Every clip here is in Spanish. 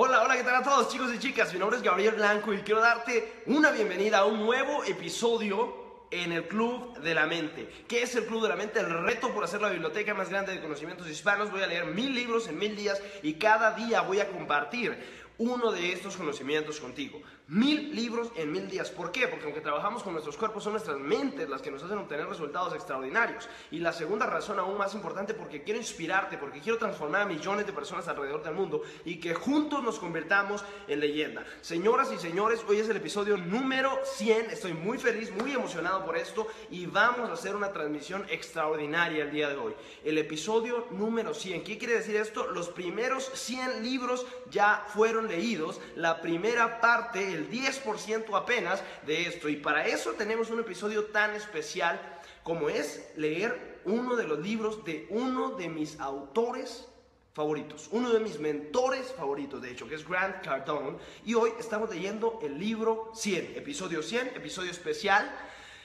Hola, hola, ¿qué tal a todos chicos y chicas? Mi nombre es Gabriel Blanco y quiero darte una bienvenida a un nuevo episodio en el Club de la Mente. ¿Qué es el Club de la Mente? El reto por hacer la biblioteca más grande de conocimientos hispanos. Voy a leer mil libros en mil días y cada día voy a compartir uno de estos conocimientos contigo. Mil libros en mil días. ¿Por qué? Porque aunque trabajamos con nuestros cuerpos, son nuestras mentes las que nos hacen obtener resultados extraordinarios. Y la segunda razón aún más importante, porque quiero inspirarte, porque quiero transformar a millones de personas alrededor del mundo y que juntos nos convirtamos en leyenda. Señoras y señores, hoy es el episodio número 100. Estoy muy feliz, muy emocionado por esto y vamos a hacer una transmisión extraordinaria el día de hoy. El episodio número 100. ¿Qué quiere decir esto? Los primeros 100 libros ya fueron leídos. La primera parte, el 10% apenas de esto. Y para eso tenemos un episodio tan especial como es leer uno de los libros de uno de mis autores favoritos, uno de mis mentores favoritos, de hecho, que es Grant Cardone. Y hoy estamos leyendo el libro 100, episodio 100, episodio especial.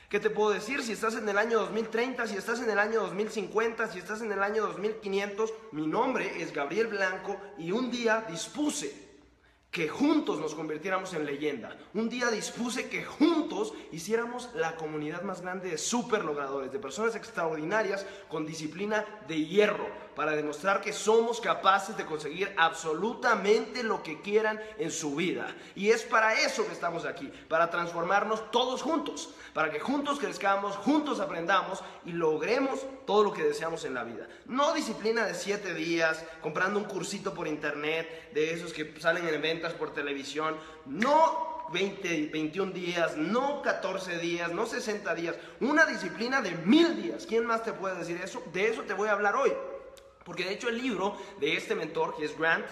¿Qué te puedo decir? Si estás en el año 2030, si estás en el año 2050, si estás en el año 2500, mi nombre es Gabriel Blanco y un día dispuse que juntos nos convirtiéramos en leyenda. Un día dispuse que juntos hiciéramos la comunidad más grande de super logradores, de personas extraordinarias con disciplina de hierro, para demostrar que somos capaces de conseguir absolutamente lo que quieran en su vida. Y es para eso que estamos aquí, para transformarnos todos juntos, para que juntos crezcamos, juntos aprendamos y logremos todo lo que deseamos en la vida. No disciplina de siete días, comprando un cursito por internet, de esos que salen en eventos por televisión, no 20, 21 días, no 14 días, no 60 días, una disciplina de mil días. ¿Quién más te puede decir eso? De eso te voy a hablar hoy. Porque de hecho el libro de este mentor, que es Grant,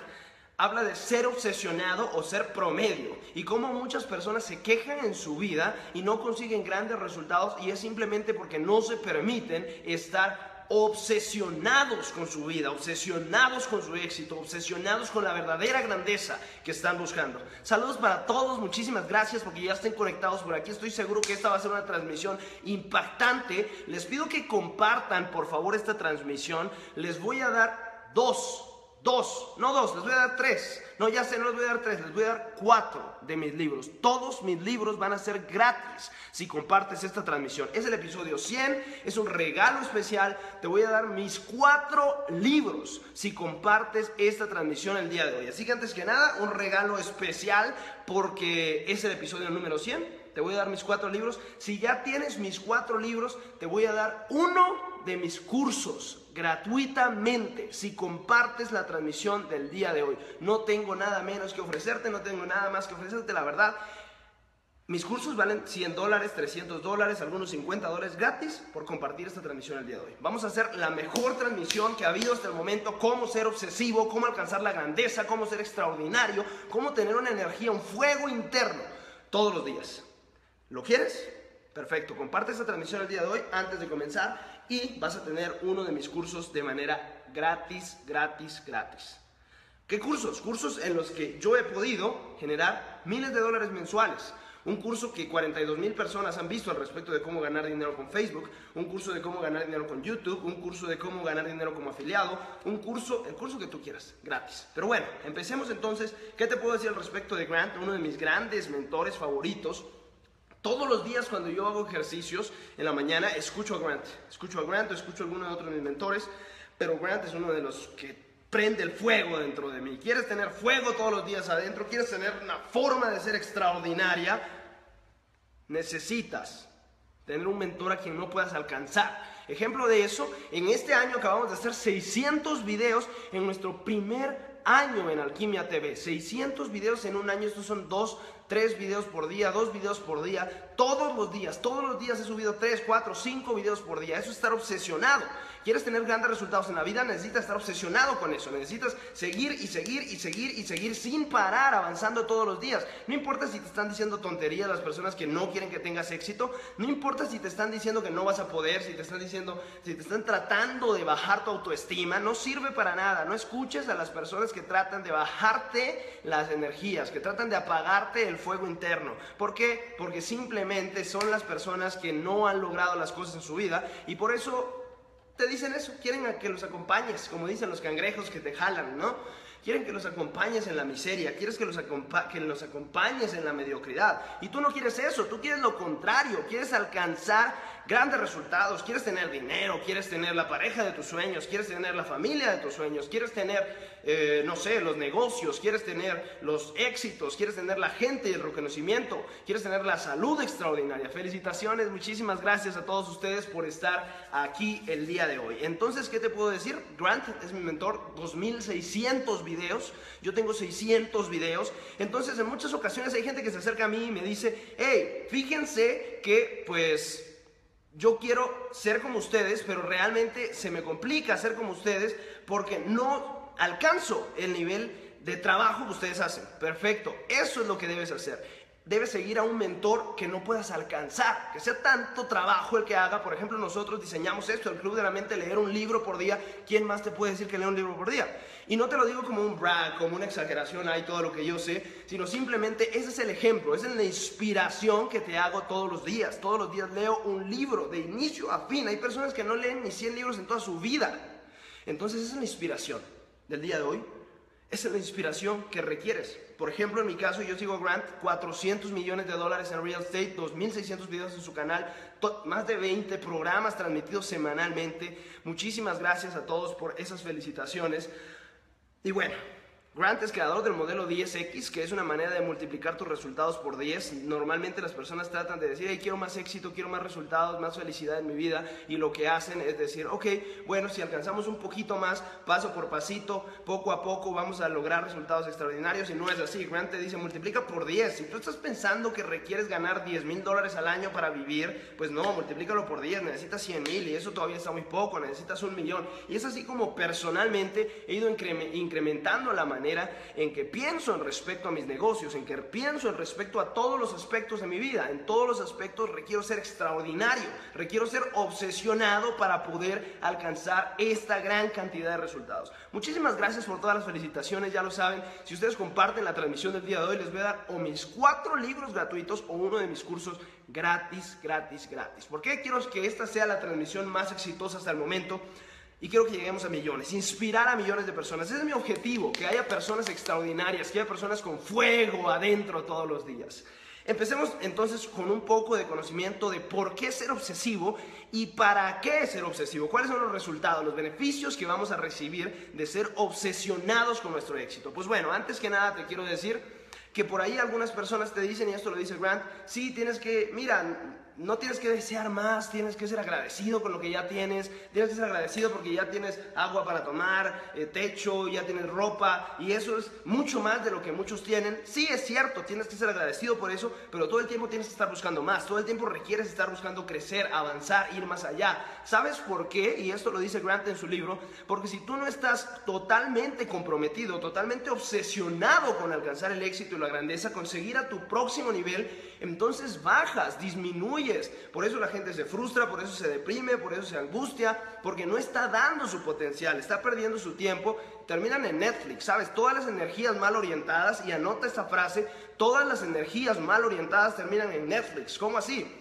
habla de ser obsesionado o ser promedio y cómo muchas personas se quejan en su vida y no consiguen grandes resultados y es simplemente porque no se permiten estar obsesionados con su vida, obsesionados con su éxito, obsesionados con la verdadera grandeza que están buscando. Saludos para todos, muchísimas gracias porque ya estén conectados por aquí. Estoy seguro que esta va a ser una transmisión impactante. Les pido que compartan por favor esta transmisión. Les voy a dar dos Dos, no dos, les voy a dar tres. No, ya sé, no les voy a dar tres, les voy a dar cuatro de mis libros. Todos mis libros van a ser gratis si compartes esta transmisión. Es el episodio 100, es un regalo especial. Te voy a dar mis cuatro libros si compartes esta transmisión el día de hoy. Así que antes que nada, un regalo especial porque es el episodio número 100. Te voy a dar mis cuatro libros. Si ya tienes mis cuatro libros, te voy a dar uno de mis cursos gratuitamente si compartes la transmisión del día de hoy. No tengo nada menos que ofrecerte, no tengo nada más que ofrecerte, la verdad. Mis cursos valen 100 dólares, 300 dólares, algunos 50 dólares gratis por compartir esta transmisión el día de hoy. Vamos a hacer la mejor transmisión que ha habido hasta el momento, cómo ser obsesivo, cómo alcanzar la grandeza, cómo ser extraordinario, cómo tener una energía, un fuego interno todos los días. ¿Lo quieres? Perfecto, comparte esta transmisión el día de hoy antes de comenzar y vas a tener uno de mis cursos de manera gratis, gratis, gratis. ¿Qué cursos? Cursos en los que yo he podido generar miles de dólares mensuales. Un curso que 42 mil personas han visto al respecto de cómo ganar dinero con Facebook, un curso de cómo ganar dinero con YouTube, un curso de cómo ganar dinero como afiliado, un curso, el curso que tú quieras, gratis. Pero bueno, empecemos entonces. ¿Qué te puedo decir al respecto de Grant? Uno de mis grandes mentores favoritos todos los días cuando yo hago ejercicios en la mañana, escucho a Grant. Escucho a Grant, escucho a alguno de otros de mis mentores, pero Grant es uno de los que prende el fuego dentro de mí. ¿Quieres tener fuego todos los días adentro? ¿Quieres tener una forma de ser extraordinaria? Necesitas tener un mentor a quien no puedas alcanzar. Ejemplo de eso, en este año acabamos de hacer 600 videos en nuestro primer año en Alquimia TV. 600 videos en un año, estos son dos tres videos por día, dos videos por día, todos los días, todos los días he subido tres, cuatro, cinco videos por día. Eso es estar obsesionado. ¿Quieres tener grandes resultados en la vida? Necesitas estar obsesionado con eso. Necesitas seguir y seguir y seguir y seguir sin parar, avanzando todos los días. No importa si te están diciendo tonterías las personas que no quieren que tengas éxito. No importa si te están diciendo que no vas a poder, si te están diciendo, si te están tratando de bajar tu autoestima. No sirve para nada. No escuches a las personas que tratan de bajarte las energías, que tratan de apagarte el fuego interno. ¿Por qué? Porque simplemente son las personas que no han logrado las cosas en su vida y por eso dicen eso, quieren a que los acompañes, como dicen los cangrejos que te jalan, ¿no? quieren que los acompañes en la miseria, quieres que los, que los acompañes en la mediocridad. Y tú no quieres eso, tú quieres lo contrario, quieres alcanzar grandes resultados, quieres tener dinero, quieres tener la pareja de tus sueños, quieres tener la familia de tus sueños, quieres tener, eh, no sé, los negocios, quieres tener los éxitos, quieres tener la gente y el reconocimiento, quieres tener la salud extraordinaria. Felicitaciones, muchísimas gracias a todos ustedes por estar aquí el día de hoy. Entonces, ¿qué te puedo decir? Grant es mi mentor, 2600 videos, yo tengo 600 videos, entonces en muchas ocasiones hay gente que se acerca a mí y me dice, hey, fíjense que pues yo quiero ser como ustedes, pero realmente se me complica ser como ustedes porque no alcanzo el nivel de trabajo que ustedes hacen. Perfecto, eso es lo que debes hacer debes seguir a un mentor que no puedas alcanzar, que sea tanto trabajo el que haga. Por ejemplo, nosotros diseñamos esto, el Club de la Mente, leer un libro por día. ¿Quién más te puede decir que lee un libro por día? Y no te lo digo como un brag, como una exageración, hay todo lo que yo sé, sino simplemente ese es el ejemplo, es la inspiración que te hago todos los días. Todos los días leo un libro de inicio a fin. Hay personas que no leen ni 100 libros en toda su vida. Entonces esa es la inspiración del día de hoy. Esa es la inspiración que requieres. Por ejemplo, en mi caso, yo sigo Grant, 400 millones de dólares en real estate, 2.600 videos en su canal, más de 20 programas transmitidos semanalmente. Muchísimas gracias a todos por esas felicitaciones. Y bueno, Grant es creador del modelo 10X, que es una manera de multiplicar tus resultados por 10. Normalmente las personas tratan de decir, hey, quiero más éxito, quiero más resultados, más felicidad en mi vida. Y lo que hacen es decir, ok, bueno, si alcanzamos un poquito más, paso por pasito, poco a poco vamos a lograr resultados extraordinarios. Y no es así. Grant te dice, multiplica por 10. Si tú estás pensando que requieres ganar 10 mil dólares al año para vivir, pues no, multiplícalo por 10. Necesitas 100 mil y eso todavía está muy poco. Necesitas un millón. Y es así como personalmente he ido incrementando la manera en que pienso en respecto a mis negocios, en que pienso en respecto a todos los aspectos de mi vida. En todos los aspectos requiero ser extraordinario, requiero ser obsesionado para poder alcanzar esta gran cantidad de resultados. Muchísimas gracias por todas las felicitaciones, ya lo saben. Si ustedes comparten la transmisión del día de hoy, les voy a dar o mis cuatro libros gratuitos o uno de mis cursos gratis, gratis, gratis. ¿Por qué quiero que esta sea la transmisión más exitosa hasta el momento? Y quiero que lleguemos a millones, inspirar a millones de personas. Ese es mi objetivo, que haya personas extraordinarias, que haya personas con fuego adentro todos los días. Empecemos entonces con un poco de conocimiento de por qué ser obsesivo y para qué ser obsesivo. ¿Cuáles son los resultados, los beneficios que vamos a recibir de ser obsesionados con nuestro éxito? Pues bueno, antes que nada te quiero decir que por ahí algunas personas te dicen, y esto lo dice Grant, sí, tienes que, mira, no tienes que desear más, tienes que ser agradecido con lo que ya tienes, tienes que ser agradecido porque ya tienes agua para tomar, eh, techo, ya tienes ropa y eso es mucho más de lo que muchos tienen. Sí, es cierto, tienes que ser agradecido por eso, pero todo el tiempo tienes que estar buscando más, todo el tiempo requieres estar buscando crecer, avanzar, ir más allá. ¿Sabes por qué? Y esto lo dice Grant en su libro, porque si tú no estás totalmente comprometido, totalmente obsesionado con alcanzar el éxito y la grandeza, conseguir a tu próximo nivel, entonces bajas, disminuyes. Por eso la gente se frustra, por eso se deprime, por eso se angustia, porque no está dando su potencial, está perdiendo su tiempo. Terminan en Netflix, ¿sabes? Todas las energías mal orientadas, y anota esta frase, todas las energías mal orientadas terminan en Netflix. ¿Cómo así?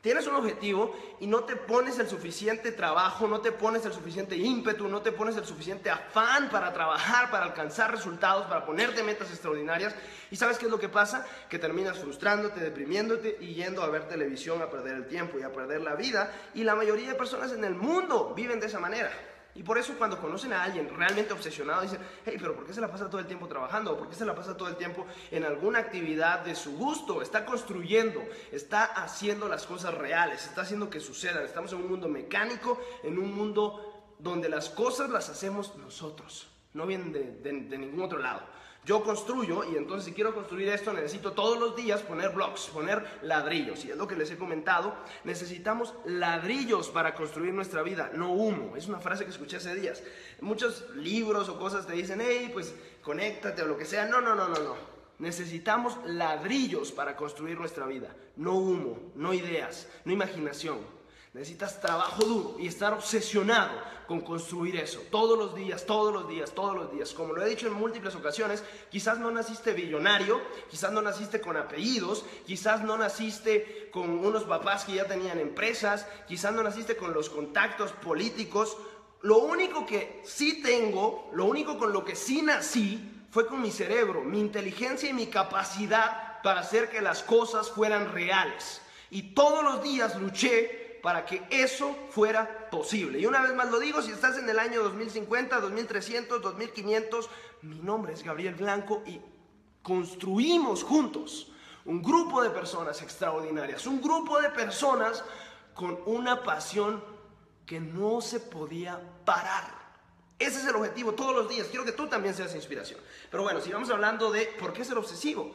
Tienes un objetivo y no te pones el suficiente trabajo, no te pones el suficiente ímpetu, no te pones el suficiente afán para trabajar, para alcanzar resultados, para ponerte metas extraordinarias. ¿Y sabes qué es lo que pasa? Que terminas frustrándote, deprimiéndote y yendo a ver televisión a perder el tiempo y a perder la vida. Y la mayoría de personas en el mundo viven de esa manera. Y por eso cuando conocen a alguien realmente obsesionado, dicen, hey, pero ¿por qué se la pasa todo el tiempo trabajando? ¿Por qué se la pasa todo el tiempo en alguna actividad de su gusto? Está construyendo, está haciendo las cosas reales, está haciendo que sucedan. Estamos en un mundo mecánico, en un mundo donde las cosas las hacemos nosotros, no vienen de ningún otro lado. Yo construyo y entonces si quiero construir esto necesito todos los días poner blocks, poner ladrillos. Y es lo que les he comentado, necesitamos ladrillos para construir nuestra vida, no humo. Es una frase que escuché hace días. Muchos libros o cosas te dicen, hey, pues conéctate o lo que sea. No, no, no, no, no. Necesitamos ladrillos para construir nuestra vida, no humo, no ideas, no imaginación. Necesitas trabajo duro y estar obsesionado con construir eso. Todos los días, todos los días, todos los días. Como lo he dicho en múltiples ocasiones, quizás no naciste billonario, quizás no naciste con apellidos, quizás no naciste con unos papás que ya tenían empresas, quizás no naciste con los contactos políticos Lo único que sí tengo, lo único con lo que sí nací, fue con mi cerebro, mi inteligencia y mi capacidad para hacer que las cosas fueran reales. Y todos los días luché para que eso fuera posible. Y una vez más lo digo, si estás en el año 2050, 2300, 2500, mi nombre es Gabriel Blanco y construimos juntos un grupo de personas extraordinarias, un grupo de personas con una pasión que no se podía parar. Ese es el objetivo todos los días. Quiero que tú también seas inspiración. Pero bueno, sigamos hablando de por qué ser obsesivo.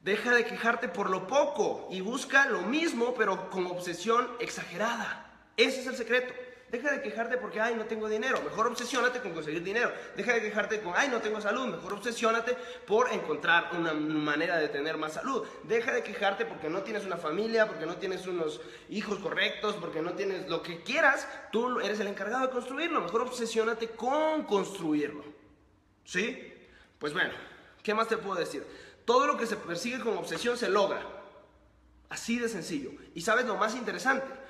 Deja de quejarte por lo poco y busca lo mismo, pero con obsesión exagerada. Ese es el secreto. Deja de quejarte porque, ay, no tengo dinero. Mejor obsesiónate con conseguir dinero. Deja de quejarte con, ay, no tengo salud. Mejor obsesiónate por encontrar una manera de tener más salud. Deja de quejarte porque no tienes una familia, porque no tienes unos hijos correctos, porque no tienes lo que quieras. Tú eres el encargado de construirlo. Mejor obsesiónate con construirlo. ¿Sí? Pues bueno, ¿qué más te puedo decir? Todo lo que se persigue con obsesión se logra. Así de sencillo. Y sabes lo más interesante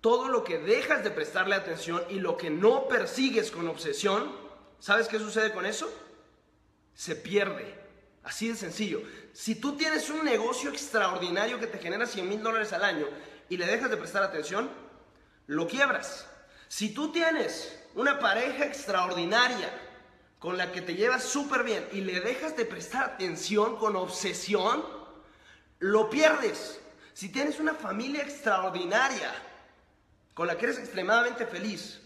todo lo que dejas de prestarle atención y lo que no persigues con obsesión, ¿sabes qué sucede con eso? Se pierde. Así de sencillo. Si tú tienes un negocio extraordinario que te genera 100 mil dólares al año y le dejas de prestar atención, lo quiebras. Si tú tienes una pareja extraordinaria con la que te llevas súper bien y le dejas de prestar atención con obsesión, lo pierdes. Si tienes una familia extraordinaria con la que eres extremadamente feliz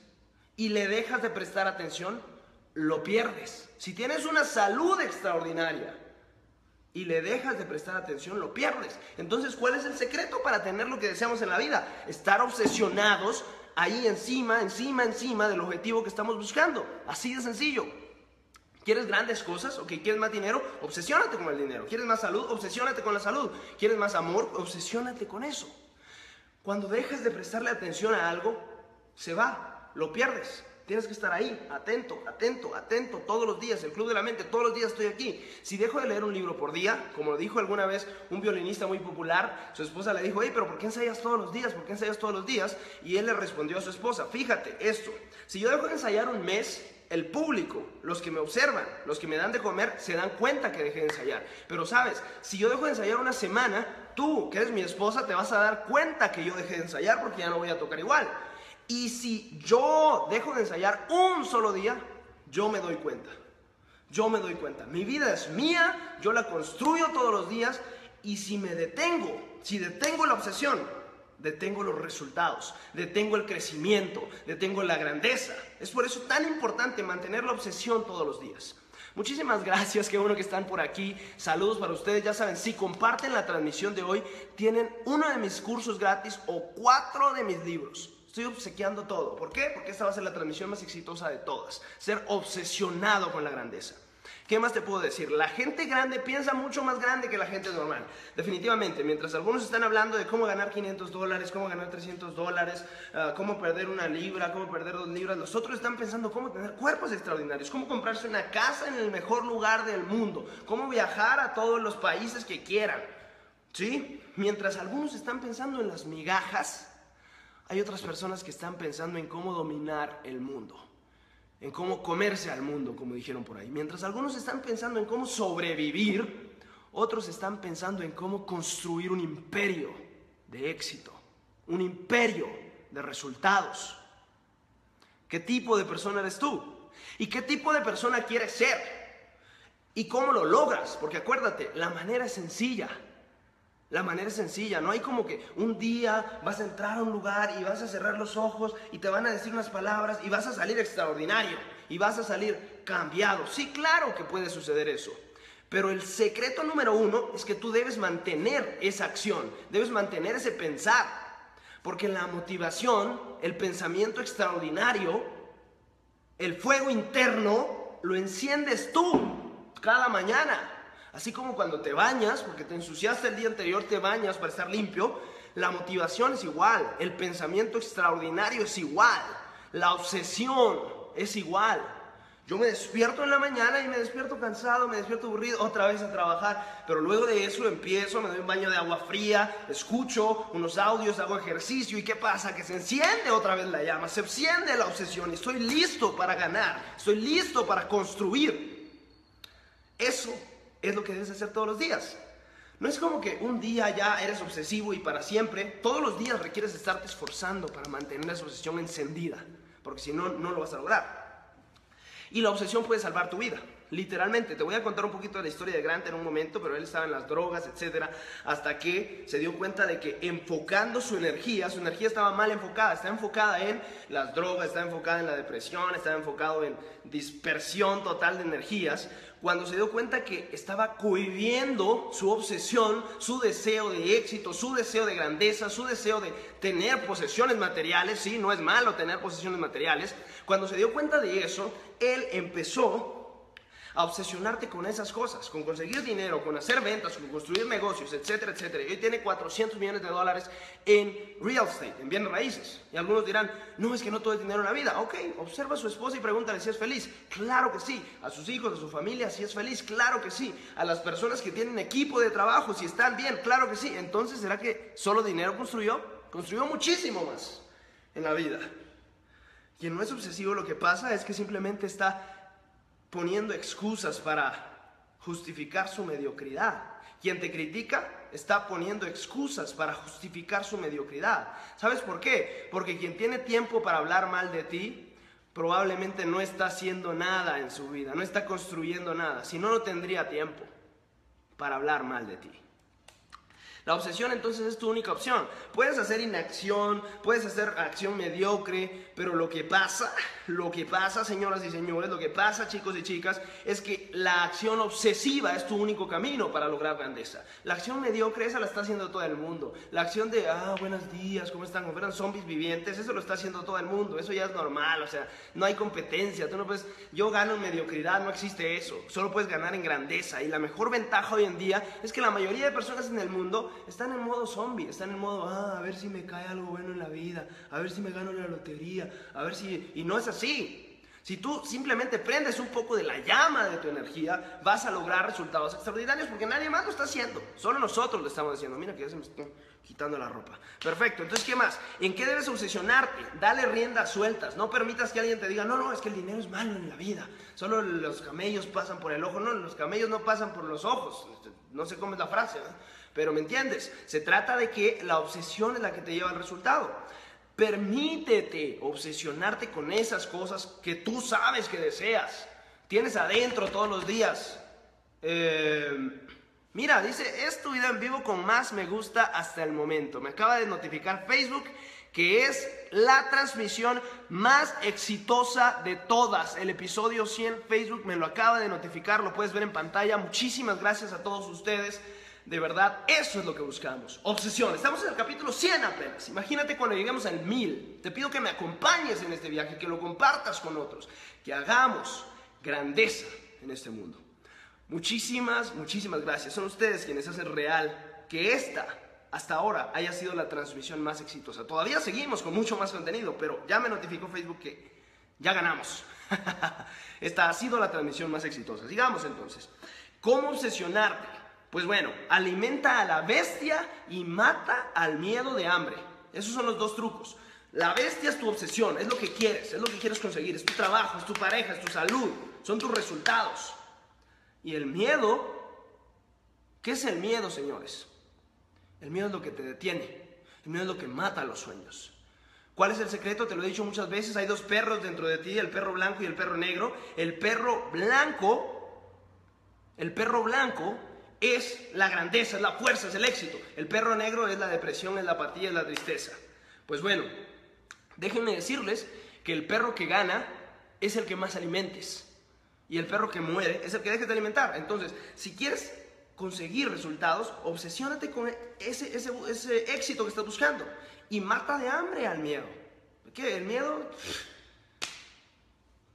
y le dejas de prestar atención, lo pierdes. Si tienes una salud extraordinaria y le dejas de prestar atención, lo pierdes. Entonces, ¿cuál es el secreto para tener lo que deseamos en la vida? Estar obsesionados ahí encima, encima, encima del objetivo que estamos buscando. Así de sencillo. ¿Quieres grandes cosas? ¿Ok? ¿Quieres más dinero? Obsesiónate con el dinero. ¿Quieres más salud? Obsesiónate con la salud. ¿Quieres más amor? Obsesiónate con eso. Cuando dejas de prestarle atención a algo, se va, lo pierdes. Tienes que estar ahí, atento, atento, atento, todos los días. El Club de la Mente, todos los días estoy aquí. Si dejo de leer un libro por día, como lo dijo alguna vez un violinista muy popular, su esposa le dijo, hey, pero ¿por qué ensayas todos los días? ¿Por qué ensayas todos los días? Y él le respondió a su esposa, fíjate esto, si yo dejo de ensayar un mes, el público, los que me observan, los que me dan de comer, se dan cuenta que dejé de ensayar. Pero sabes, si yo dejo de ensayar una semana, tú, que eres mi esposa, te vas a dar cuenta que yo dejé de ensayar porque ya no voy a tocar igual. Y si yo dejo de ensayar un solo día, yo me doy cuenta. Yo me doy cuenta. Mi vida es mía, yo la construyo todos los días y si me detengo, si detengo la obsesión, detengo los resultados, detengo el crecimiento, detengo la grandeza. Es por eso tan importante mantener la obsesión todos los días. Muchísimas gracias, qué bueno que están por aquí. Saludos para ustedes. Ya saben, si comparten la transmisión de hoy, tienen uno de mis cursos gratis o cuatro de mis libros. Estoy obsequiando todo. ¿Por qué? Porque esta va a ser la transmisión más exitosa de todas. Ser obsesionado con la grandeza. ¿Qué más te puedo decir? La gente grande piensa mucho más grande que la gente normal. Definitivamente, mientras algunos están hablando de cómo ganar 500 dólares, cómo ganar 300 dólares, ah, cómo perder una libra, cómo perder dos libras, los otros están pensando cómo tener cuerpos extraordinarios, cómo comprarse una casa en el mejor lugar del mundo, cómo viajar a todos los países que quieran. ¿Sí? Mientras algunos están pensando en las migajas, hay otras personas que están pensando en cómo dominar el mundo en cómo comerse al mundo, como dijeron por ahí. Mientras algunos están pensando en cómo sobrevivir, otros están pensando en cómo construir un imperio de éxito, un imperio de resultados. ¿Qué tipo de persona eres tú? ¿Y qué tipo de persona quieres ser? ¿Y cómo lo logras? Porque acuérdate, la manera es sencilla. La manera es sencilla, no hay como que un día vas a entrar a un lugar y vas a cerrar los ojos y te van a decir unas palabras y vas a salir extraordinario y vas a salir cambiado. Sí, claro que puede suceder eso. Pero el secreto número uno es que tú debes mantener esa acción, debes mantener ese pensar. Porque la motivación, el pensamiento extraordinario, el fuego interno, lo enciendes tú cada mañana. Así como cuando te bañas, porque te ensuciaste el día anterior, te bañas para estar limpio, la motivación es igual, el pensamiento extraordinario es igual, la obsesión es igual. Yo me despierto en la mañana y me despierto cansado, me despierto aburrido, otra vez a trabajar, pero luego de eso empiezo, me doy un baño de agua fría, escucho unos audios, hago ejercicio y ¿qué pasa? Que se enciende otra vez la llama, se enciende la obsesión estoy listo para ganar, estoy listo para construir. Eso es lo que debes hacer todos los días. No es como que un día ya eres obsesivo y para siempre, todos los días requieres estarte esforzando para mantener esa obsesión encendida, porque si no, no lo vas a lograr. Y la obsesión puede salvar tu vida. Literalmente, te voy a contar un poquito de la historia de Grant en un momento, pero él estaba en las drogas, etcétera, hasta que se dio cuenta de que enfocando su energía, su energía estaba mal enfocada, está enfocada en las drogas, está enfocada en la depresión, estaba enfocado en dispersión total de energías, cuando se dio cuenta que estaba cohibiendo su obsesión, su deseo de éxito, su deseo de grandeza, su deseo de tener posesiones materiales, sí, no es malo tener posesiones materiales, cuando se dio cuenta de eso, él empezó a obsesionarte con esas cosas, con conseguir dinero, con hacer ventas, con construir negocios, etcétera, etcétera. Y hoy tiene 400 millones de dólares en real estate, en bienes raíces. Y algunos dirán, no, es que no todo el dinero en la vida. Ok, observa a su esposa y pregúntale si es feliz. Claro que sí. A sus hijos, a su familia, si es feliz. Claro que sí. A las personas que tienen equipo de trabajo, si están bien. Claro que sí. Entonces, ¿será que solo dinero construyó? Construyó muchísimo más en la vida. Quien no es obsesivo lo que pasa es que simplemente está poniendo excusas para justificar su mediocridad. Quien te critica está poniendo excusas para justificar su mediocridad. ¿Sabes por qué? Porque quien tiene tiempo para hablar mal de ti probablemente no está haciendo nada en su vida, no está construyendo nada. Si no, no tendría tiempo para hablar mal de ti. La obsesión entonces es tu única opción. Puedes hacer inacción, puedes hacer acción mediocre, pero lo que pasa, lo que pasa, señoras y señores, lo que pasa, chicos y chicas, es que la acción obsesiva es tu único camino para lograr grandeza. La acción mediocre, esa la está haciendo todo el mundo. La acción de, ah, buenos días, ¿cómo están? Como fueran zombies vivientes, eso lo está haciendo todo el mundo. Eso ya es normal, o sea, no hay competencia. Tú no puedes, yo gano en mediocridad, no existe eso. Solo puedes ganar en grandeza. Y la mejor ventaja hoy en día es que la mayoría de personas en el mundo están en modo zombie, están en modo, ah, a ver si me cae algo bueno en la vida, a ver si me gano la lotería, a ver si... Y no es así. Si tú simplemente prendes un poco de la llama de tu energía, vas a lograr resultados extraordinarios porque nadie más lo está haciendo. Solo nosotros lo estamos haciendo. Mira que ya se me está quitando la ropa. Perfecto. Entonces, ¿qué más? ¿En qué debes obsesionarte? Dale riendas sueltas. No permitas que alguien te diga, no, no, es que el dinero es malo en la vida. Solo los camellos pasan por el ojo. No, los camellos no pasan por los ojos. No sé cómo es la frase. Pero me entiendes, se trata de que la obsesión es la que te lleva al resultado. Permítete obsesionarte con esas cosas que tú sabes que deseas. Tienes adentro todos los días. Eh, mira, dice, es tu video en vivo con más me gusta hasta el momento. Me acaba de notificar Facebook que es la transmisión más exitosa de todas. El episodio 100 Facebook me lo acaba de notificar, lo puedes ver en pantalla. Muchísimas gracias a todos ustedes. De verdad, eso es lo que buscamos. Obsesión. Estamos en el capítulo 100 apenas. Imagínate cuando lleguemos al 1000. Te pido que me acompañes en este viaje, que lo compartas con otros, que hagamos grandeza en este mundo. Muchísimas, muchísimas gracias. Son ustedes quienes hacen real que esta, hasta ahora, haya sido la transmisión más exitosa. Todavía seguimos con mucho más contenido, pero ya me notificó Facebook que ya ganamos. esta ha sido la transmisión más exitosa. Sigamos entonces. ¿Cómo obsesionarte? Pues bueno, alimenta a la bestia y mata al miedo de hambre. Esos son los dos trucos. La bestia es tu obsesión, es lo que quieres, es lo que quieres conseguir, es tu trabajo, es tu pareja, es tu salud, son tus resultados. Y el miedo, ¿qué es el miedo, señores? El miedo es lo que te detiene, el miedo es lo que mata los sueños. ¿Cuál es el secreto? Te lo he dicho muchas veces, hay dos perros dentro de ti, el perro blanco y el perro negro. El perro blanco, el perro blanco es la grandeza, es la fuerza, es el éxito. El perro negro es la depresión, es la apatía, es la tristeza. Pues bueno, déjenme decirles que el perro que gana es el que más alimentes. Y el perro que muere es el que dejes de alimentar. Entonces, si quieres conseguir resultados, obsesiónate con ese, ese, ese éxito que estás buscando. Y mata de hambre al miedo. ¿Qué? El miedo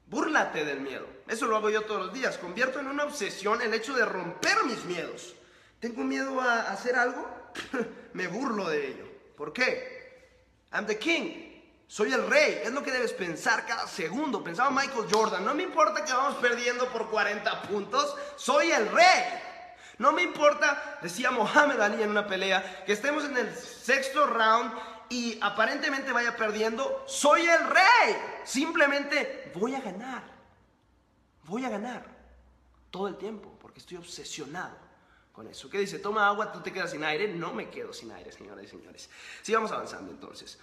Búrlate del miedo. Eso lo hago yo todos los días. Convierto en una obsesión el hecho de romper mis miedos. ¿Tengo miedo a hacer algo? Me burlo de ello. ¿Por qué? I'm the king. Soy el rey, es lo que debes pensar cada segundo. Pensaba Michael Jordan, no me importa que vamos perdiendo por 40 puntos, soy el rey. No me importa, decía Mohamed Ali en una pelea, que estemos en el sexto round y aparentemente vaya perdiendo, soy el rey. Simplemente voy a ganar. Voy a ganar todo el tiempo porque estoy obsesionado con eso. ¿Qué dice? Toma agua, tú te quedas sin aire. No me quedo sin aire, señoras y señores. Sigamos avanzando entonces.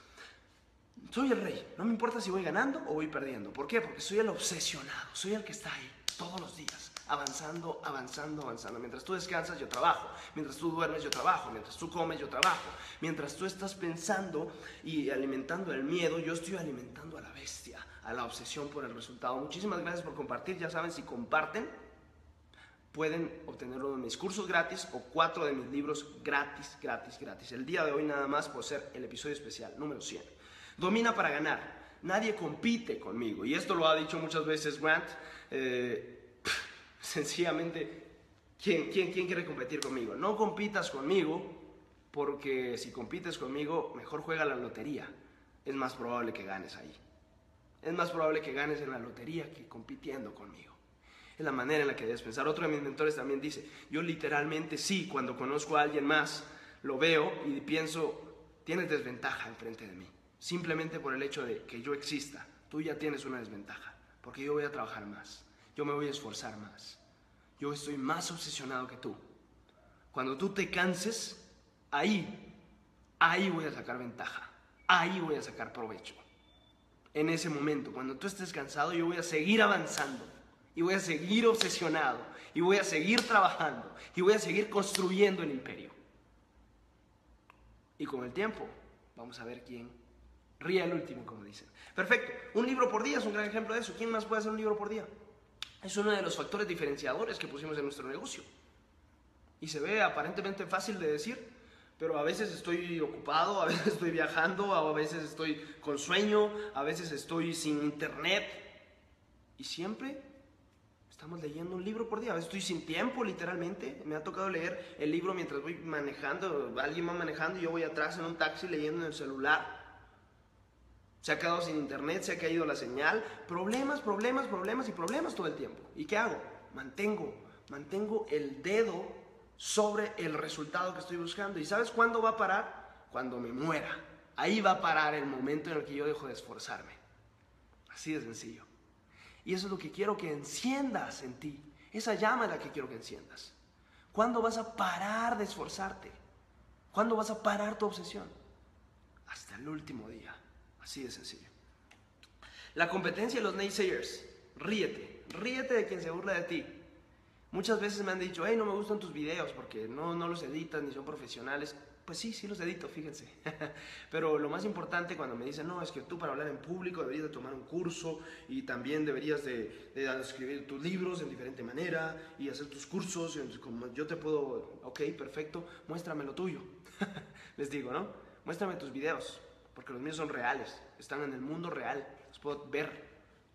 Soy el rey. No me importa si voy ganando o voy perdiendo. ¿Por qué? Porque soy el obsesionado. Soy el que está ahí todos los días. Avanzando, avanzando, avanzando. Mientras tú descansas, yo trabajo. Mientras tú duermes, yo trabajo. Mientras tú comes, yo trabajo. Mientras tú estás pensando y alimentando el miedo, yo estoy alimentando a la bestia, a la obsesión por el resultado. Muchísimas gracias por compartir. Ya saben, si comparten, pueden obtener uno de mis cursos gratis o cuatro de mis libros gratis, gratis, gratis. El día de hoy nada más por ser el episodio especial, número 100. Domina para ganar. Nadie compite conmigo. Y esto lo ha dicho muchas veces Grant. Eh, sencillamente, ¿quién, quién, ¿quién quiere competir conmigo? No compitas conmigo porque si compites conmigo, mejor juega la lotería. Es más probable que ganes ahí. Es más probable que ganes en la lotería que compitiendo conmigo. Es la manera en la que debes pensar. Otro de mis mentores también dice, yo literalmente sí, cuando conozco a alguien más, lo veo y pienso, tienes desventaja enfrente de mí simplemente por el hecho de que yo exista, tú ya tienes una desventaja, porque yo voy a trabajar más, yo me voy a esforzar más, yo estoy más obsesionado que tú. Cuando tú te canses, ahí, ahí voy a sacar ventaja, ahí voy a sacar provecho. En ese momento, cuando tú estés cansado, yo voy a seguir avanzando y voy a seguir obsesionado y voy a seguir trabajando y voy a seguir construyendo el imperio. Y con el tiempo, vamos a ver quién Ría el último, como dicen. Perfecto. Un libro por día es un gran ejemplo de eso. ¿Quién más puede hacer un libro por día? Es uno de los factores diferenciadores que pusimos en nuestro negocio. Y se ve aparentemente fácil de decir, pero a veces estoy ocupado, a veces estoy viajando, a veces estoy con sueño, a veces estoy sin internet. Y siempre estamos leyendo un libro por día. A veces estoy sin tiempo, literalmente. Me ha tocado leer el libro mientras voy manejando. Alguien va manejando y yo voy atrás en un taxi leyendo en el celular se ha quedado sin internet, se ha caído la señal, problemas, problemas, problemas y problemas todo el tiempo. ¿Y qué hago? Mantengo, mantengo el dedo sobre el resultado que estoy buscando. ¿Y sabes cuándo va a parar? Cuando me muera. Ahí va a parar el momento en el que yo dejo de esforzarme. Así de sencillo. Y eso es lo que quiero que enciendas en ti. Esa llama es la que quiero que enciendas. ¿Cuándo vas a parar de esforzarte? ¿Cuándo vas a parar tu obsesión? Hasta el último día. Así de sencillo. La competencia de los naysayers. Ríete. Ríete de quien se burla de ti. Muchas veces me han dicho, hey, no me gustan tus videos porque no, no los editas ni son profesionales. Pues sí, sí los edito, fíjense. Pero lo más importante cuando me dicen, no, es que tú para hablar en público deberías de tomar un curso y también deberías de, escribir tus libros en diferente manera y hacer tus cursos. Como yo te puedo, ok, perfecto, muéstrame lo tuyo. Les digo, ¿no? Muéstrame tus videos porque los míos son reales, están en el mundo real, los puedo ver,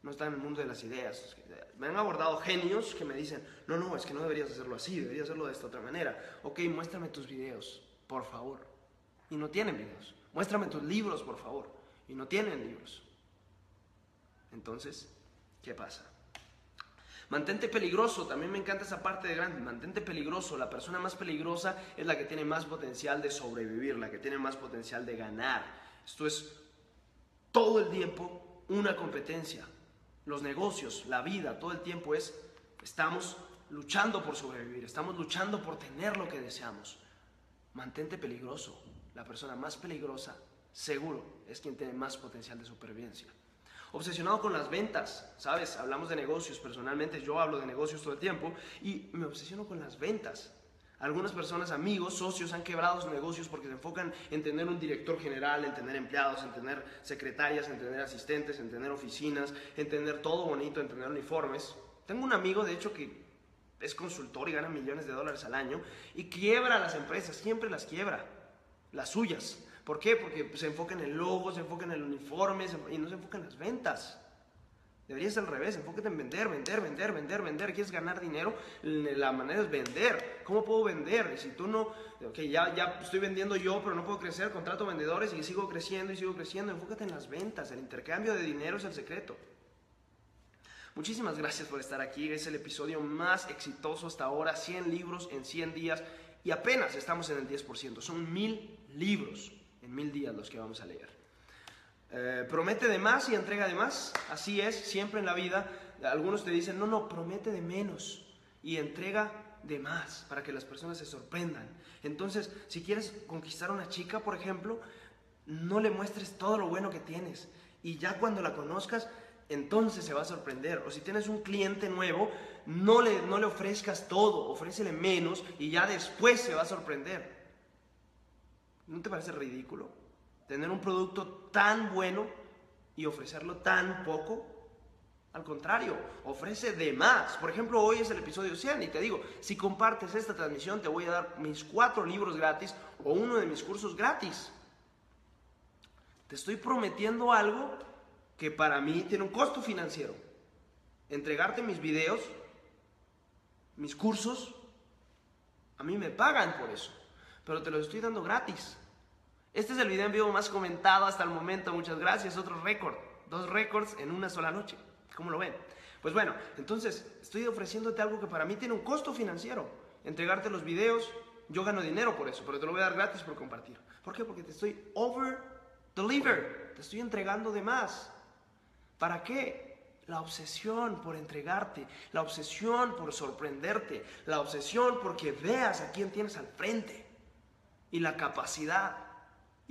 no están en el mundo de las ideas. Me han abordado genios que me dicen, no, no, es que no deberías hacerlo así, deberías hacerlo de esta otra manera. Ok, muéstrame tus videos, por favor. Y no tienen videos. Muéstrame tus libros, por favor. Y no tienen libros. Entonces, ¿qué pasa? Mantente peligroso, también me encanta esa parte de grande. Mantente peligroso, la persona más peligrosa es la que tiene más potencial de sobrevivir, la que tiene más potencial de ganar. Esto es todo el tiempo una competencia. Los negocios, la vida, todo el tiempo es, estamos luchando por sobrevivir, estamos luchando por tener lo que deseamos. Mantente peligroso. La persona más peligrosa, seguro, es quien tiene más potencial de supervivencia. Obsesionado con las ventas, ¿sabes? Hablamos de negocios, personalmente yo hablo de negocios todo el tiempo y me obsesiono con las ventas. Algunas personas, amigos, socios, han quebrado sus negocios porque se enfocan en tener un director general, en tener empleados, en tener secretarias, en tener asistentes, en tener oficinas, en tener todo bonito, en tener uniformes. Tengo un amigo, de hecho, que es consultor y gana millones de dólares al año y quiebra las empresas, siempre las quiebra, las suyas. ¿Por qué? Porque se enfoca en el logo, se enfoca en el uniforme y no se enfoca en las ventas. Debería ser al revés, enfócate en vender, vender, vender, vender, vender. ¿Quieres ganar dinero? La manera es vender. ¿Cómo puedo vender? Si tú no, ok, ya, ya estoy vendiendo yo, pero no puedo crecer, contrato vendedores y sigo creciendo y sigo creciendo. Enfócate en las ventas, el intercambio de dinero es el secreto. Muchísimas gracias por estar aquí. Es el episodio más exitoso hasta ahora. 100 libros en 100 días y apenas estamos en el 10%. Son mil libros en mil días los que vamos a leer. Eh, promete de más y entrega de más. Así es, siempre en la vida. Algunos te dicen, no, no, promete de menos y entrega de más para que las personas se sorprendan. Entonces, si quieres conquistar a una chica, por ejemplo, no le muestres todo lo bueno que tienes. Y ya cuando la conozcas, entonces se va a sorprender. O si tienes un cliente nuevo, no le, no le ofrezcas todo, ofrécele menos y ya después se va a sorprender. ¿No te parece ridículo? Tener un producto tan bueno y ofrecerlo tan poco. Al contrario, ofrece de más. Por ejemplo, hoy es el episodio 100 y te digo, si compartes esta transmisión te voy a dar mis cuatro libros gratis o uno de mis cursos gratis. Te estoy prometiendo algo que para mí tiene un costo financiero. Entregarte mis videos, mis cursos, a mí me pagan por eso, pero te los estoy dando gratis. Este es el video en vivo más comentado hasta el momento. Muchas gracias. Otro récord. Dos récords en una sola noche. ¿Cómo lo ven? Pues bueno, entonces estoy ofreciéndote algo que para mí tiene un costo financiero. Entregarte los videos, yo gano dinero por eso, pero te lo voy a dar gratis por compartir. ¿Por qué? Porque te estoy over deliver. Te estoy entregando de más. ¿Para qué? La obsesión por entregarte, la obsesión por sorprenderte, la obsesión porque veas a quién tienes al frente y la capacidad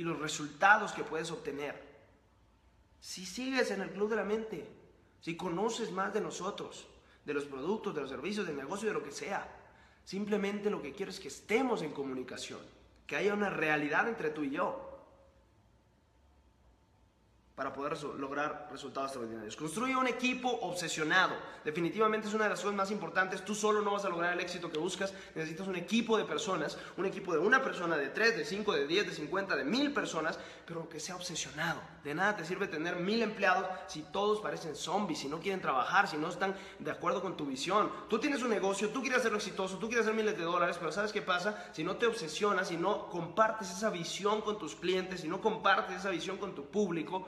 y los resultados que puedes obtener. Si sigues en el club de la mente, si conoces más de nosotros, de los productos, de los servicios, del negocio, de lo que sea, simplemente lo que quiero es que estemos en comunicación, que haya una realidad entre tú y yo para poder lograr resultados extraordinarios. Construye un equipo obsesionado. Definitivamente es una de las cosas más importantes. Tú solo no vas a lograr el éxito que buscas. Necesitas un equipo de personas, un equipo de una persona, de tres, de cinco, de diez, de cincuenta, de mil personas, pero que sea obsesionado. De nada te sirve tener mil empleados si todos parecen zombies, si no quieren trabajar, si no están de acuerdo con tu visión. Tú tienes un negocio, tú quieres hacerlo exitoso, tú quieres hacer miles de dólares, pero ¿sabes qué pasa? Si no te obsesionas, si no compartes esa visión con tus clientes, si no compartes esa visión con tu público,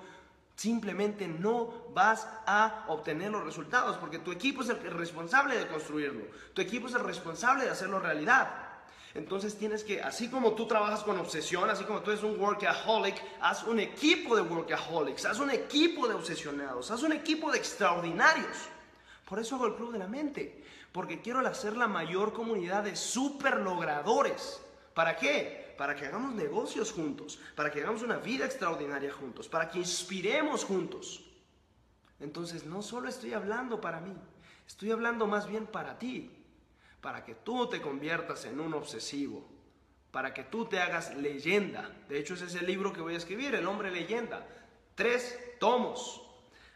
simplemente no vas a obtener los resultados porque tu equipo es el responsable de construirlo, tu equipo es el responsable de hacerlo realidad. Entonces tienes que, así como tú trabajas con obsesión, así como tú eres un workaholic, haz un equipo de workaholics, haz un equipo de obsesionados, haz un equipo de extraordinarios. Por eso hago el Club de la Mente, porque quiero hacer la mayor comunidad de super logradores. ¿Para qué? Para que hagamos negocios juntos, para que hagamos una vida extraordinaria juntos, para que inspiremos juntos. Entonces no solo estoy hablando para mí, estoy hablando más bien para ti, para que tú te conviertas en un obsesivo, para que tú te hagas leyenda. De hecho, ese es el libro que voy a escribir, El hombre leyenda. Tres tomos.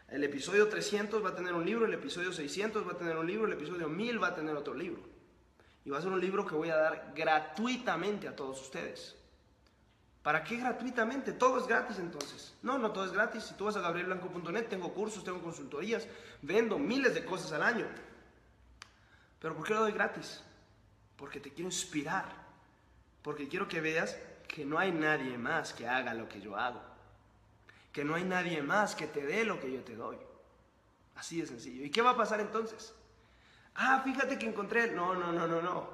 El episodio 300 va a tener un libro, el episodio 600 va a tener un libro, el episodio 1000 va a tener otro libro. Y va a ser un libro que voy a dar gratuitamente a todos ustedes. ¿Para qué gratuitamente? Todo es gratis entonces. No, no todo es gratis. Si tú vas a gabrielblanco.net, tengo cursos, tengo consultorías, vendo miles de cosas al año. Pero ¿por qué lo doy gratis? Porque te quiero inspirar. Porque quiero que veas que no hay nadie más que haga lo que yo hago. Que no hay nadie más que te dé lo que yo te doy. Así de sencillo. ¿Y qué va a pasar entonces? Ah, fíjate que encontré. No, no, no, no, no.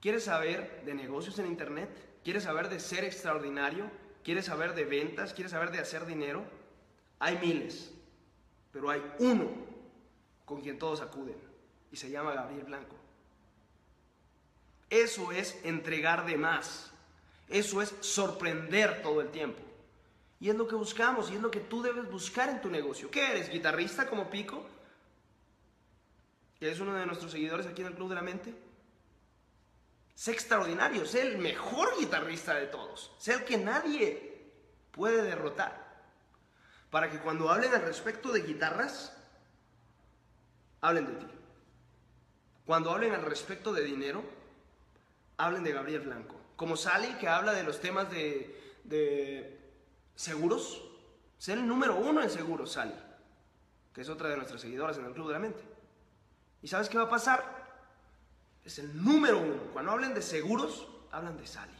¿Quieres saber de negocios en Internet? ¿Quieres saber de ser extraordinario? ¿Quieres saber de ventas? ¿Quieres saber de hacer dinero? Hay miles, pero hay uno con quien todos acuden y se llama Gabriel Blanco. Eso es entregar de más. Eso es sorprender todo el tiempo. Y es lo que buscamos y es lo que tú debes buscar en tu negocio. ¿Qué eres? ¿Guitarrista como Pico? Es uno de nuestros seguidores aquí en el Club de la Mente. Sé extraordinario, sé el mejor guitarrista de todos, sé el que nadie puede derrotar. Para que cuando hablen al respecto de guitarras, hablen de ti. Cuando hablen al respecto de dinero, hablen de Gabriel Blanco. Como Sally, que habla de los temas de, de seguros, sé el número uno en seguros, Sally. que es otra de nuestras seguidoras en el Club de la Mente. ¿Y sabes qué va a pasar? Es el número uno. Cuando hablen de seguros, hablan de Sally.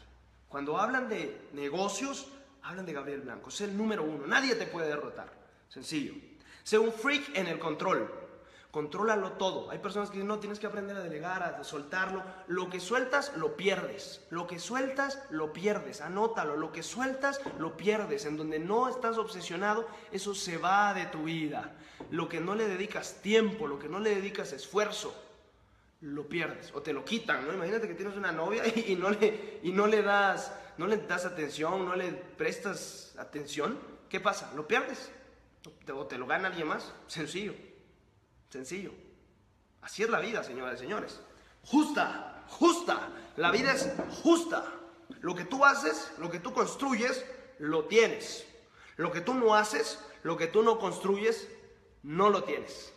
Cuando hablan de negocios, hablan de Gabriel Blanco. Es el número uno. Nadie te puede derrotar. Sencillo. Sé un freak en el control. Contrólalo todo. Hay personas que dicen, no, tienes que aprender a delegar, a soltarlo. Lo que sueltas, lo pierdes. Lo que sueltas, lo pierdes. Anótalo. Lo que sueltas, lo pierdes. En donde no estás obsesionado, eso se va de tu vida. Lo que no le dedicas tiempo, lo que no le dedicas esfuerzo, lo pierdes. O te lo quitan, ¿no? Imagínate que tienes una novia y no le, y no le das, no le das atención, no le prestas atención. ¿Qué pasa? Lo pierdes. O te lo gana alguien más. Sencillo. Sencillo. Así es la vida, señoras y señores. Justa, justa. La vida es justa. Lo que tú haces, lo que tú construyes, lo tienes. Lo que tú no haces, lo que tú no construyes, no lo tienes.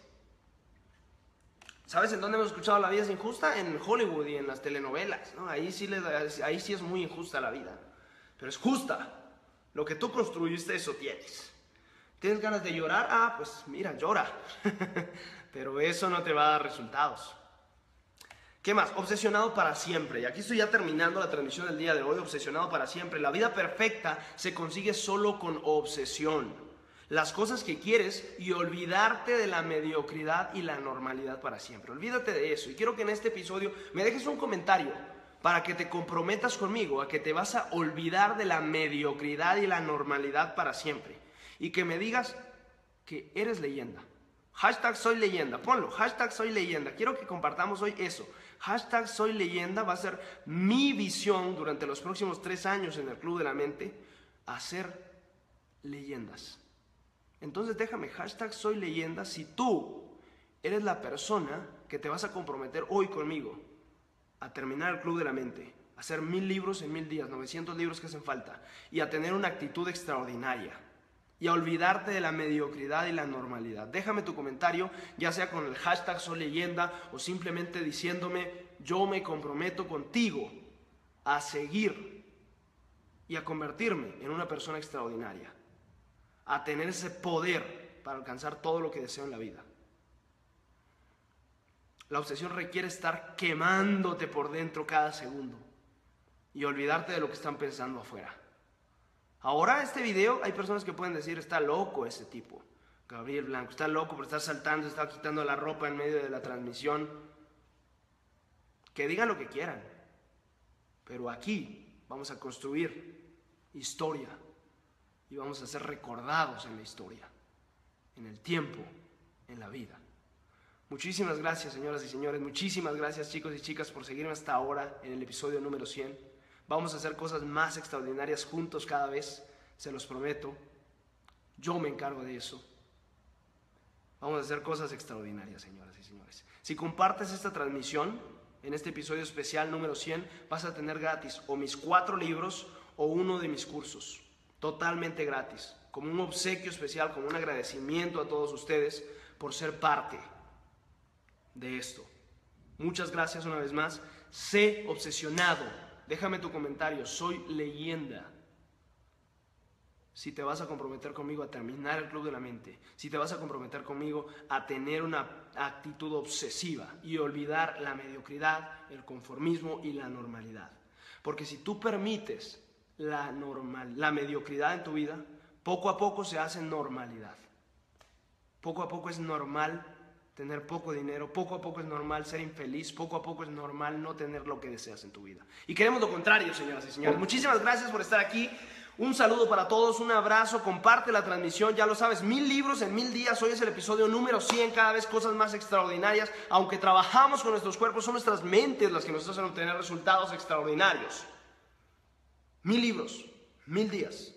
¿Sabes en dónde hemos escuchado la vida es injusta? En Hollywood y en las telenovelas. Ahí, sí es muy injusta la vida. Pero es justa. Lo que tú construiste, eso tienes. ¿Tienes ganas de llorar? Ah, pues mira, llora. pero eso no te va a dar resultados. ¿Qué más? Obsesionado para siempre. Y aquí estoy ya terminando la transmisión del día de hoy, obsesionado para siempre. La vida perfecta se consigue solo con obsesión. Las cosas que quieres y olvidarte de la mediocridad y la normalidad para siempre. Olvídate de eso. Y quiero que en este episodio me dejes un comentario para que te comprometas conmigo a que te vas a olvidar de la mediocridad y la normalidad para siempre. Y que me digas que eres leyenda. Hashtag soy leyenda, ponlo, hashtag soy leyenda. Quiero que compartamos hoy eso. Hashtag soy leyenda va a ser mi visión durante los próximos tres años en el Club de la Mente, hacer leyendas. Entonces déjame, hashtag soy leyenda si tú eres la persona que te vas a comprometer hoy conmigo a terminar el Club de la Mente, a hacer mil libros en mil días, 900 libros que hacen falta, y a tener una actitud extraordinaria y a olvidarte de la mediocridad y la normalidad. Déjame tu comentario, ya sea con el hashtag Soy Leyenda o simplemente diciéndome yo me comprometo contigo a seguir y a convertirme en una persona extraordinaria, a tener ese poder para alcanzar todo lo que deseo en la vida. La obsesión requiere estar quemándote por dentro cada segundo y olvidarte de lo que están pensando afuera. Ahora este video hay personas que pueden decir, está loco ese tipo, Gabriel Blanco, está loco por estar saltando, está quitando la ropa en medio de la transmisión. Que digan lo que quieran, pero aquí vamos a construir historia y vamos a ser recordados en la historia, en el tiempo, en la vida. Muchísimas gracias, señoras y señores. Muchísimas gracias, chicos y chicas, por seguirme hasta ahora en el episodio número 100. Vamos a hacer cosas más extraordinarias juntos cada vez, se los prometo. Yo me encargo de eso. Vamos a hacer cosas extraordinarias, señoras y señores. Si compartes esta transmisión, en este episodio especial número 100, vas a tener gratis o mis cuatro libros o uno de mis cursos. Totalmente gratis. Como un obsequio especial, como un agradecimiento a todos ustedes por ser parte de esto. Muchas gracias una vez más. Sé obsesionado Déjame tu comentario, soy leyenda. Si te vas a comprometer conmigo a terminar el Club de la Mente, si te vas a comprometer conmigo a tener una actitud obsesiva y olvidar la mediocridad, el conformismo y la normalidad. Porque si tú permites la, normal, la mediocridad en tu vida, poco a poco se hace normalidad. Poco a poco es normal tener poco dinero, poco a poco es normal ser infeliz, poco a poco es normal no tener lo que deseas en tu vida. Y queremos lo contrario, señoras y señores. Muchísimas gracias por estar aquí. Un saludo para todos, un abrazo, comparte la transmisión, ya lo sabes, mil libros en mil días, hoy es el episodio número 100, cada vez cosas más extraordinarias, aunque trabajamos con nuestros cuerpos, son nuestras mentes las que nos hacen obtener resultados extraordinarios. Mil libros, mil días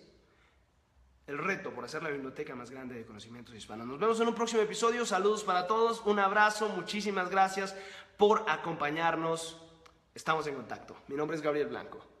el reto por hacer la biblioteca más grande de conocimientos hispanos. Nos vemos en un próximo episodio. Saludos para todos, un abrazo, muchísimas gracias por acompañarnos. Estamos en contacto. Mi nombre es Gabriel Blanco.